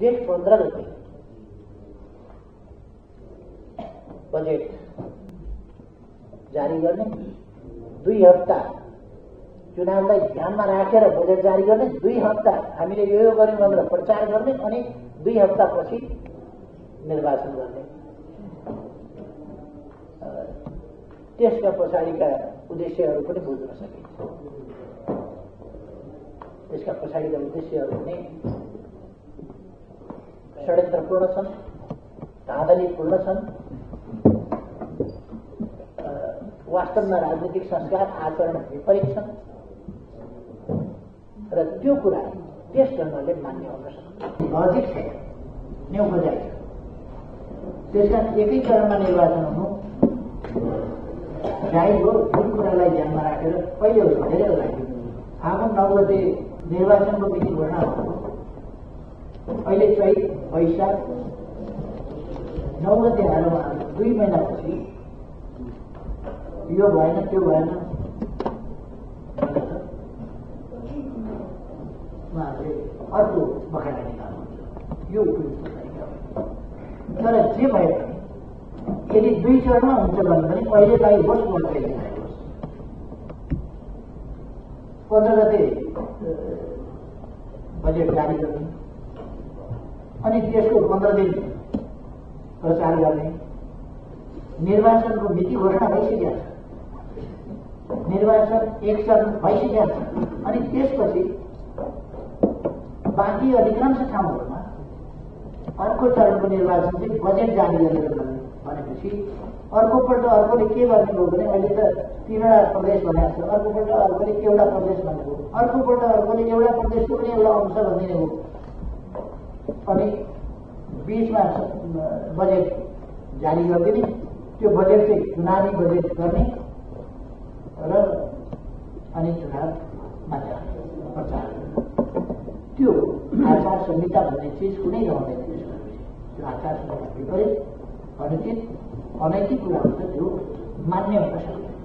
जेठ पन्ध्र गते बजेट। जारी गर्ने। दुई हप्ता। चुनावलाई ध्यानमा राखेर बजेट जारी गर्ने। दुई हप्ता। हामीले यो यो गऱ्यौँ भनेर प्रचार गर्ने अनि दुई हप्तापछि निर्वाचन गर्ने। त्यसका पछाडिका उद्देश्यहरू पनि बुझ्न सकिन्छ। त्यसका पछाडिका उद्देश्यहरू पनि षड्यन्त्रपूर्ण छन् धाँधलीपूर्ण छन् अ, वास्तवमा राजनीतिक संस्कार आचरण विपरीत छन् र त्यो कुरा त्यस ढङ्गले मान्य हुन सक्छ लजिक छैन न्यु खोजाइ छ त्यस कारण एकै चरणमा निर्वाचन हुनु जाहिर हो जुन कुरालाई ध्यानमा राखेर पहिले धेरै लागि फागुन नौ गते निर्वाचनको मिति घोषणा भएको। अहिले चाहिँ वैशाख नौ गते हालमा दुई महिनापछि यो भएन त्यो भएन। उहाँहरूले अर्को बखाना निकाल्नुहुन्छ यो उपयुक्त तर जे भए पनि यदि दुई चरणमा हुन्छ भने पनि पहिलेलाई होस् वा कहिलेलाई होस्। पन्ध्र गते बजेट जारी गर्ने। अनि त्यसको पन्ध्र दिन प्रचार गर्ने निर्वाचनको मिति घोषणा भइसकेका छ। निर्वाचन एक चरण भइसकेका छ। अनि त्यसपछि बाँकी अधिकांश ठाउँहरूमा अर्को चरणको निर्वाचन चाहिँ बजेट जारी गरेर गर्ने भनेपछि अर्कोपल्ट अर्कोले के गर्ने हो भने अहिले त तिनवटा प्रदेश भनेको छ। अर्कोपल्ट अर्कोले एउटा प्रदेश भनेको अर्कोपल्ट अर्कोले एउटा प्रदेशको पनि एउटा अंश भनिदिने हो। अनि बिचमा बजेट जारी गरिदिने। त्यो बजेट चाहिँ चुनावी बजेट गर्ने र अनि प्रचार त्यो आचार संहिता भन्ने चिज कुनै रहँदैन। त्यो आचार संहिता विपरीत अनुचित अनैतिक कुरा हुन्छ त्यो मान्य हुन सक्दैन।